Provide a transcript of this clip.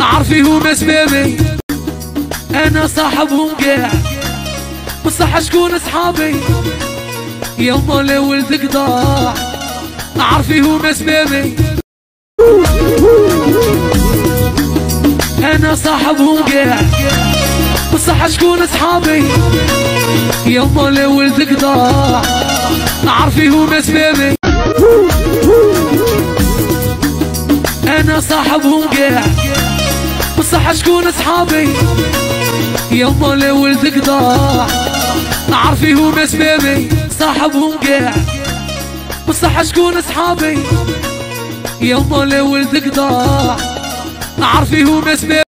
عارفي هما سبابي أنا صاحبهم قاع. بصح شكون أصحابي. يوم لولدك ضاع. عارفي هما سبابي أنا صاحبهم قاع. بصح شكون أصحابي. يوم لولدك ضاع. عارفي هما سبابي أنا صاحبهم قاع. بصح شكون اصحابي يوم لولدك ضاع عارفي هما سبابي صاحبهم قاع. بصح شكون اصحابي يوم لولدك ضاع عارفي هما سبابي